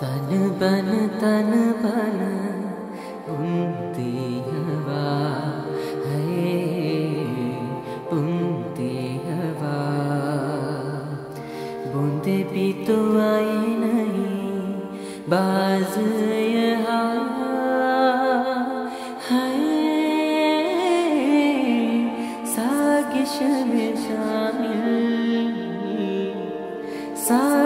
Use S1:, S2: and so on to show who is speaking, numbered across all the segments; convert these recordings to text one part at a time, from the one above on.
S1: तन बन तन बन बुनती हवा है बुनती हवा बूंदे भी तो आए नहीं बाज यहाँ। है सारा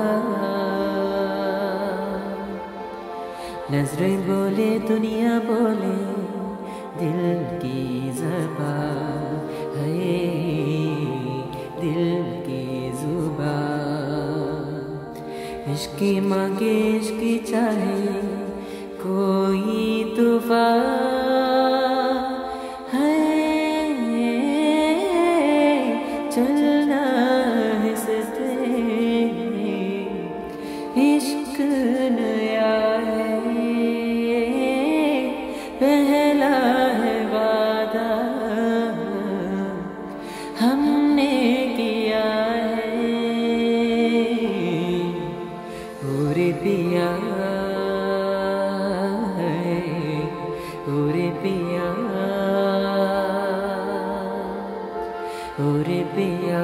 S1: नज़रें बोले, दुनिया बोले, दिल की जबा है, दिल की जुबा इश्क मांगे, इश्क चाहे, कोई तूफा है। चलना है इश्क नया পিয়া ওরে পিয়া ওরে পিয়া